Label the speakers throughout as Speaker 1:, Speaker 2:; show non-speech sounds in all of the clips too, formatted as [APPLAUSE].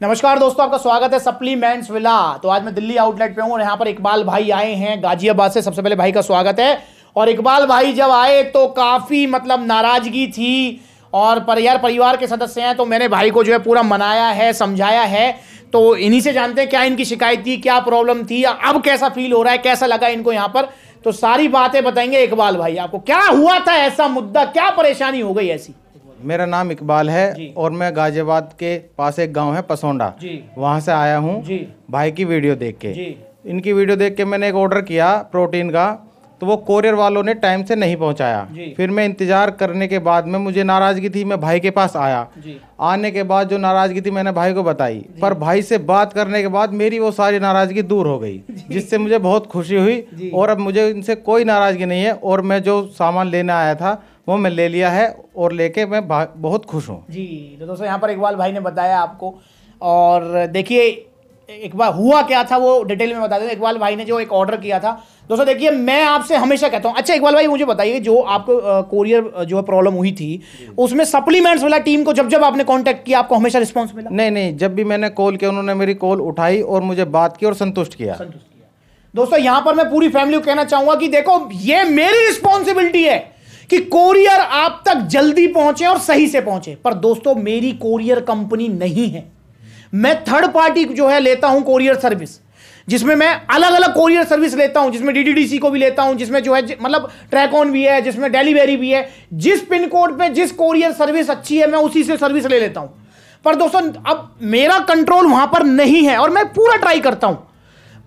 Speaker 1: नमस्कार दोस्तों, आपका स्वागत है सप्लीमेंट्स विला। तो आज मैं दिल्ली आउटलेट पे हूँ और यहाँ पर इकबाल भाई आए हैं, गाजियाबाद से सबसे पहले भाई का स्वागत है। और इकबाल भाई जब आए तो काफ़ी मतलब नाराज़गी थी और पर यार परिवार के सदस्य हैं तो मैंने भाई को जो है पूरा मनाया है, समझाया है। तो इन्हीं से जानते हैं क्या इनकी शिकायत थी, क्या प्रॉब्लम थी अब कैसा फील हो रहा है, कैसा लगा इनको यहाँ पर? तो सारी बातें बताएँगे इकबाल भाई आपको। क्या हुआ था ऐसा मुद्दा? क्या परेशानी हो गई ऐसी?
Speaker 2: मेरा नाम इकबाल है और मैं गाजियाबाद के पास एक गाँव है पसोंडा। वहाँ से आया हूँ। भाई की वीडियो देख के।
Speaker 1: जी।
Speaker 2: इनकी वीडियो देख के मैंने एक ऑर्डर किया प्रोटीन का तो वो कोरियर वालों ने टाइम से नहीं पहुँचाया। फिर मैं इंतज़ार करने के बाद में मुझे नाराज़गी थी मैं भाई के पास आया।
Speaker 1: जी।
Speaker 2: आने के बाद जो नाराज़गी थी मैंने भाई को बताई। पर भाई से बात करने के बाद मेरी वो सारी नाराज़गी दूर हो गई जिससे मुझे बहुत खुशी हुई और अब मुझे इनसे कोई नाराज़गी नहीं है और मैं जो सामान लेने आया था वो मैं ले लिया है और लेके मैं बहुत खुश हूँ।
Speaker 1: जी तो दोस्तों यहाँ पर इकबाल भाई ने बताया आपको। और देखिए एक बार हुआ क्या था वो डिटेल में बता दें इकबाल भाई ने जो एक ऑर्डर किया था। दोस्तों देखिए मैं आपसे हमेशा कहता हूँ अच्छा इकबाल भाई मुझे बताइए जो आपको कोरियर जो है प्रॉब्लम हुई थी उसमें सप्लीमेंट्स वाला टीम को जब जब आपने कांटेक्ट किया आपको हमेशा रिस्पॉन्स मिला?
Speaker 2: नहीं नहीं जब भी मैंने कॉल किया उन्होंने मेरी कॉल उठाई और मुझे बात की और संतुष्ट किया।
Speaker 1: संतुष्ट किया। दोस्तों यहाँ पर मैं पूरी फैमिली को कहना चाहूँगा कि देखो ये मेरी रिस्पॉन्सिबिलिटी है। कि कोरियर आप तक जल्दी पहुँचे और सही से पहुँचे। पर दोस्तों, मेरी कोरियर कंपनी नहीं है। मैं थर्ड पार्टी जो है, लेता हूँ कोरियर सर्विस जिसमें मैं अलग अलग कोरियर सर्विस लेता हूँ, जिसमें डीडीडीसी को भी लेता हूँ, जिसमें जो है मतलब ट्रैकऑन भी है, जिसमें डिलीवरी भी है, जिस पिन कोड पे जिस कोरियर सर्विस अच्छी है, मैं उसी से सर्विस ले लेता हूँ। पर दोस्तों, अब मेरा कंट्रोल वहाँ पर नहीं है और मैं पूरा ट्राई करता हूँ।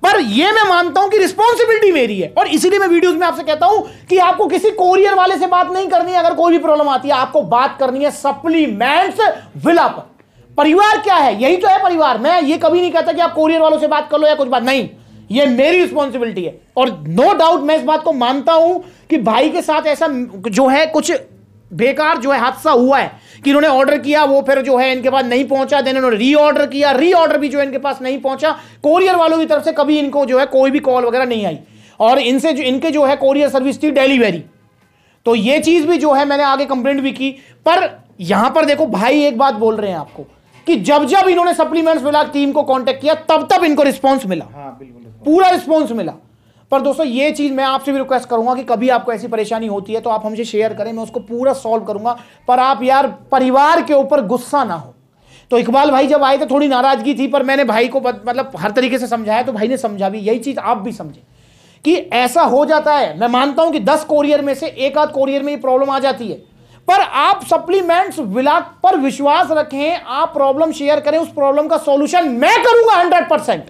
Speaker 1: पर यह मैं मानता हूँ कि रिस्पॉन्सिबिलिटी मेरी है। और इसीलिए मैं वीडियोस में आपसे कहता हूँ कि आपको किसी कोरियर वाले से बात नहीं करनी है, अगर कोई भी प्रॉब्लम आती है, आपको बात करनी है सप्लीमेंट्स विला पर परिवार क्या है? यही तो है परिवार। मैं ये कभी नहीं कहता कि आप कोरियर वालों से बात कर लो या कुछ बात। नहीं, ये मेरी रिस्पॉन्सिबिलिटी है। और नो no डाउट मैं इस बात को मानता हूँ कि भाई के साथ ऐसा जो है कुछ बेकार जो है हादसा हुआ है कि इन्होंने ऑर्डर किया वो फिर जो है इनके पास नहीं पहुँचा देन इन्होंने री ऑर्डर किया। री ऑर्डर भी जो है इनके पास नहीं पहुँचा। कोरियर वालों की तरफ़ से कभी इनको जो है कोई भी कॉल वगैरह नहीं आई। और इनसे जो इनके जो है कोरियर सर्विस थी डिलीवरी तो ये चीज़ भी जो है मैंने आगे कंप्लेंट भी की। पर यहाँ पर देखो भाई एक बात बोल रहे हैं आपको कि जब जब इन्होंने सप्लीमेंट्स मिला टीम को कांटेक्ट किया तब तब इनको रिस्पांस मिला।
Speaker 2: हाँ बिल्कुल।
Speaker 1: पूरा रिस्पॉन्स मिला। पर दोस्तों, ये चीज़ मैं आपसे भी रिक्वेस्ट करूँगा कि कभी आपको ऐसी परेशानी होती है तो आप हमसे शेयर करें, मैं उसको पूरा सॉल्व करूँगा। पर आप यार परिवार के ऊपर गुस्सा ना हो। तो इकबाल भाई जब आए थे, थोड़ी नाराज़गी थी, पर मैंने भाई को मतलब हर तरीके से समझाया तो भाई ने समझा भी। यही चीज़ आप भी समझे कि ऐसा हो जाता है। मैं मानता हूँ कि दस कोरियर में से एक आध कोरियर में ये प्रॉब्लम आ जाती है। पर आप सप्लीमेंट्स विला पर विश्वास रखें, आप प्रॉब्लम शेयर करें, उस प्रॉब्लम का सॉल्यूशन मैं करूँगा हंड्रेड परसेंट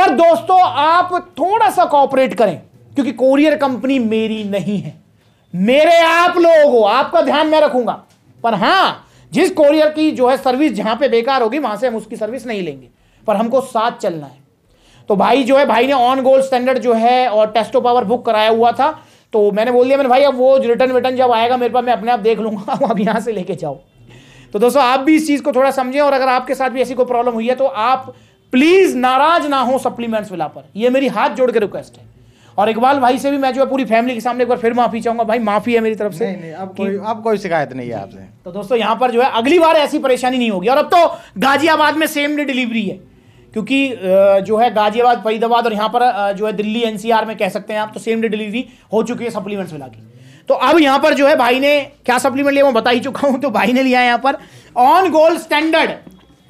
Speaker 1: पर दोस्तों, आप थोड़ा सा कॉपरेट करें, क्योंकि कोरियर कंपनी मेरी नहीं है। मेरे आप लोग हो आपका ध्यान मैं रखूँगा। पर हाँ, जिस कोरियर की जो है सर्विस जहाँ पे बेकार होगी, वहाँ से हम उसकी सर्विस नहीं लेंगे। पर हमको साथ चलना है। तो भाई जो है, भाई ने ऑन गोल्ड स्टैंडर्ड जो है और टेस्टो पावर बुक कराया हुआ था तो मैंने बोल दिया, मैंने भाई, अब वो रिटर्न विटर्न जब आएगा, मेरे पास मैं अपने आप देख लूँगा, [LAUGHS] आप यहाँ से लेके जाओ। तो दोस्तों, आप भी इस चीज़ को थोड़ा समझें, और अगर आपके साथ भी ऐसी कोई प्रॉब्लम हुई है तो आप प्लीज़ नाराज़ ना हो सप्लीमेंट्स विला पर ये मेरी हाथ जोड़ के रिक्वेस्ट है। और इकबाल भाई से भी मैं जो है पूरी फैमिली के सामने एक बार फिर माफ़ी चाहूँगा। भाई माफ़ी है मेरी तरफ़ से।
Speaker 2: नहीं नहीं अब कोई अब कोई शिकायत नहीं है आपसे।
Speaker 1: तो दोस्तों यहाँ पर जो है अगली बार ऐसी परेशानी नहीं होगी। और अब तो गाजियाबाद में सेम डे डिलीवरी है। क्योंकि जो है गाजियाबाद फरीदाबाद और यहाँ पर जो है दिल्ली एनसीआर में कह सकते हैं आप तो सेम डे डिलीवरी हो चुकी है सप्लीमेंट्स मिला की। तो अब यहाँ पर जो है भाई ने क्या सप्लीमेंट लिया मैं बता ही चुका हूँ। तो भाई ने लिया है यहाँ पर ऑन गोल्ड स्टैंडर्ड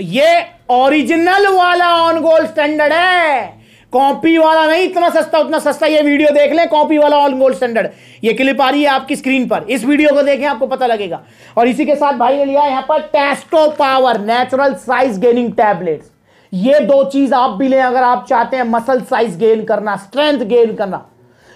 Speaker 1: ये ओरिजिनल वाला ऑन गोल्ड स्टैंडर्ड है। कॉपी वाला नहीं, इतना सस्ता, उतना सस्ता ये वीडियो देख लें कॉपी वाला ऑन गोल्ड स्टैंडर्ड ये क्लिप आ रही है आपकी स्क्रीन पर। इस वीडियो को देखें, आपको पता लगेगा। और इसी के साथ भाई ने लिया यहाँ पर Testo power natural size gaining tablets ये दो चीज़ आप भी लें, अगर आप चाहते हैं मसल साइज़ गेन करना स्ट्रेंथ गेन करना।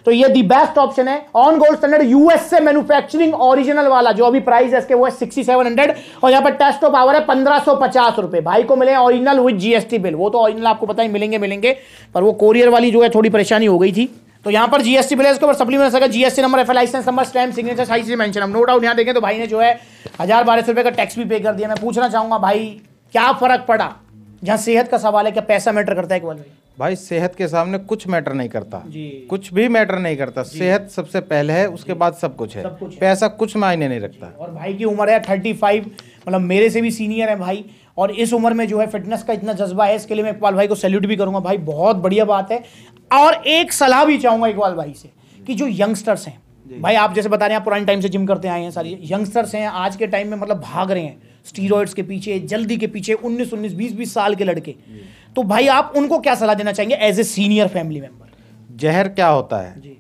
Speaker 1: तो ये दी बेस्ट ऑप्शन है। ऑन गोल्ड स्टैंडर्ड यूएस से मैन्युफैक्चरिंग ओरिजिनल वाला, जो अभी प्राइस है इसके, वो है सिक्सटी सेवन हंड्रेड और यहाँ पर टेस्टो पावर है पंद्रह सौ पचास रुपए। भाई को मिले ओरिजिनल विद जीएसटी बिल वो तो ओरिजिनल आपको पता ही मिलेंगे मिलेंगे, पर वो कोरियर वाली जो है थोड़ी परेशानी हो गई थी। तो यहाँ पर जीएसटी बिल है, इसके ऊपर सप्लीमेंट सका। GST number F license number stamp signature size से मेंशन हम नो डाउट यहाँ देखें तो भाई ने जो है हज़ार बारह सौ रुपए का टैक्स भी पे कर दिया। मैं पूछना चाहूँगा भाई, क्या फ़र्क पड़ा? जहाँ सेहत का सवाल है, क्या पैसा मैटर करता है एक बार
Speaker 2: भाई सेहत के सामने कुछ मैटर नहीं करता। कुछ भी मैटर नहीं करता। सेहत सबसे पहले है उसके बाद सब कुछ है।
Speaker 1: सब कुछ।
Speaker 2: पैसा कुछ मायने नहीं रखता।
Speaker 1: और भाई की उम्र है थर्टी फाइव मतलब मेरे से भी सीनियर है भाई और इस उम्र में जो है फिटनेस का इतना जज्बा है इसके लिए मैं इकबाल भाई को सैल्यूट भी करूँगा। भाई बहुत बढ़िया बात है। और एक सलाह भी चाहूँगा इकबाल भाई से कि जो यंगस्टर्स हैं भाई आप जैसे बता रहे हैं आप पुराने टाइम से जिम करते आए हैं सारी यंगस्टर्स हैं आज के टाइम में मतलब भाग रहे हैं। स्टीरॉइड्स के पीछे जल्दी के पीछे 19 19 20 20 साल के लड़के। तो भाई आप उनको क्या सलाह देना चाहेंगे as a senior family member
Speaker 2: जहर क्या होता है?
Speaker 1: जी।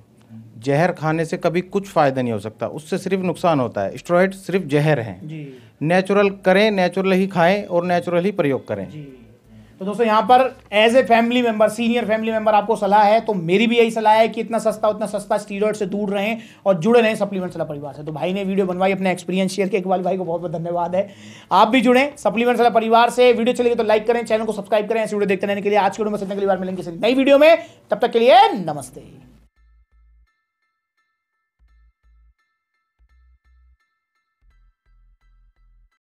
Speaker 2: जहर खाने से कभी कुछ फ़ायदा नहीं हो सकता। उससे सिर्फ़ नुकसान होता है। स्टेरॉइड सिर्फ़ जहर है। नेचुरल करें नेचुरल ही खाएँ और नेचुरल ही प्रयोग करें।
Speaker 1: जी। तो दोस्तों, यहाँ पर as a family member senior family member आपको सलाह है तो मेरी भी यही सलाह है कि इतना सस्ता, उतना सस्ता स्टीरोड से दूर रहें और जुड़े रहें सप्लीमेंट सलाह परिवार से। तो भाई ने वीडियो बनवाई अपने एक्सपीरियंस शेयर किया, इकबाल भाई को बहुत बहुत धन्यवाद है। आप भी जुड़े सप्लीमेंट सलाह परिवार से। वीडियो चलेगी तो लाइक करें चैनल को सब्सक्राइब करें, ऐसी वीडियो देखते रहने के लिए आज के वीडियो में से अगली बार मिलेंगे नई वीडियो में। तब तक के लिए नमस्ते।